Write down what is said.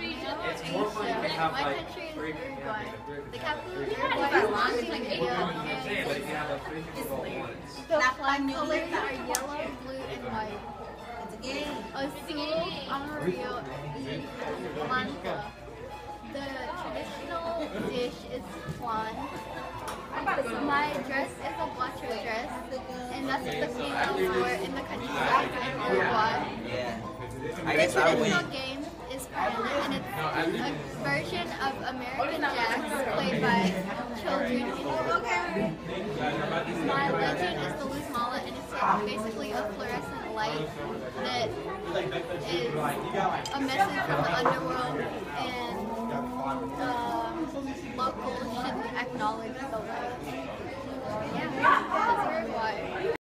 Mexico, It's more fun to have like three people. The capital of Yeah, Uruguay but is long as Montevideo. you I'm saying, but if and you have like three people go at once. The Not colors are yellow, blue, and white. It's a game. Azul, amarillo, y blanco. The traditional dish is flan. My dress is a gaucho dress, and that's what the people wore in the countryside in Uruguay. Yeah. I The guess I traditional game is Payana, and it's a version of American Jacks played by children. In My legend is the Luz Mala, and it's like basically a fluorescent light that is a message from the underworld, and um, the locals should acknowledge the